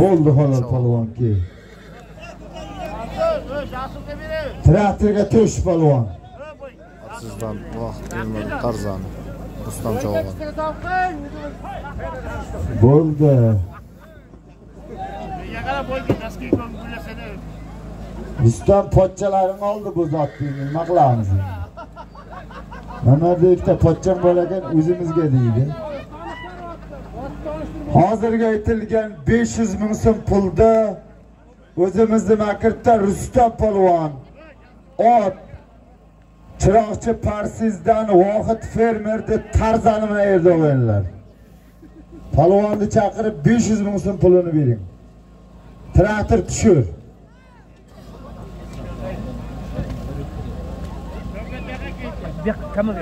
bo'ldi halol polvonki traktorga tush polvon Sizdan vaqt bermadi tarzan. Rustam javob. bo'ldi rustam pochchalaring oldi bu zotning nima qilamiz mana bu ikkita pochcham bor ekan o'zimizga deydi hozirgi aytilgan 500 ming so'm pulda o'zimizni makirda rustam polvon ot chiroqchi parsizdan vohid fermer deb tarzanimni bilan yerda polvonni chaqirib 500 ming so'm pulini bering. Traktor tushir Bu